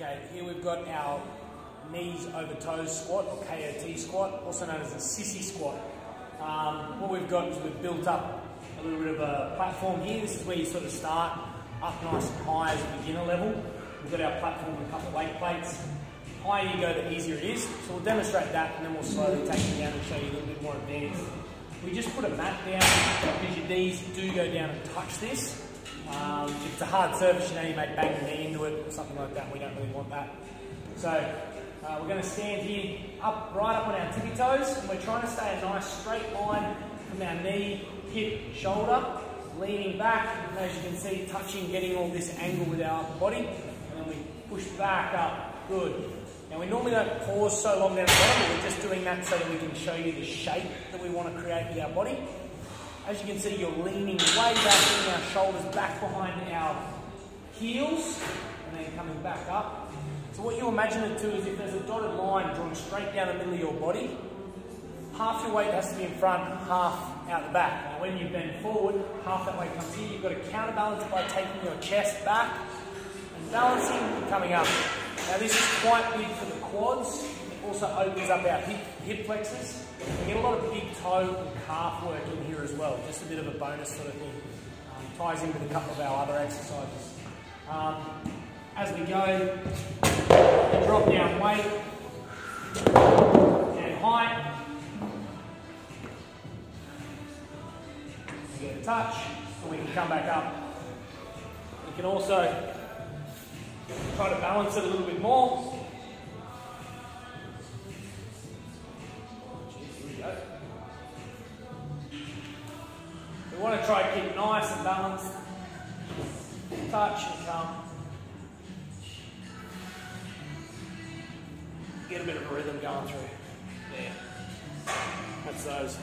Okay, here we've got our knees over toes squat or KOT squat, also known as a sissy squat. Um, what we've got is we've built up a little bit of a platform here. This is where you sort of start up nice and high as a beginner level. We've got our platform with a couple of weight plates. The higher you go, the easier it is. So we'll demonstrate that and then we'll slowly take you down and show you a little bit more advanced. We just put a mat down because your knees do go down and touch this. Um, if it's a hard surface, you know, you may bang your knee into it or something like that. We don't really want that. So uh, we're going to stand here up, right up on our tippy toes, and we're trying to stay a nice straight line from our knee, hip, shoulder, leaning back, and as you can see, touching, getting all this angle with our upper body, and then we push back up. Good. Now we normally don't pause so long down the bottom, but we're just doing that so that we can show you the shape that we want to create with our body. As you can see, you're leaning way back, bringing our shoulders back behind our heels, and then coming back up. So what you imagine it to is if there's a dotted line drawn straight down the middle of your body, half your weight has to be in front, half out the back. Now when you bend forward, half that weight comes here. You've got to counterbalance by taking your chest back and balancing and coming up. Now this is quite big for the quads. It also opens up our hip, hip flexors. We get a lot of big toe and calf work in here as well. Just a bit of a bonus sort of thing. Um, ties in with a couple of our other exercises. Um, as we go, drop down weight and height. We get a touch, and we can come back up. We can also try to balance it a little bit more. We want to try to keep nice and balanced. Touch and come. Get a bit of a rhythm going through. There. That's those.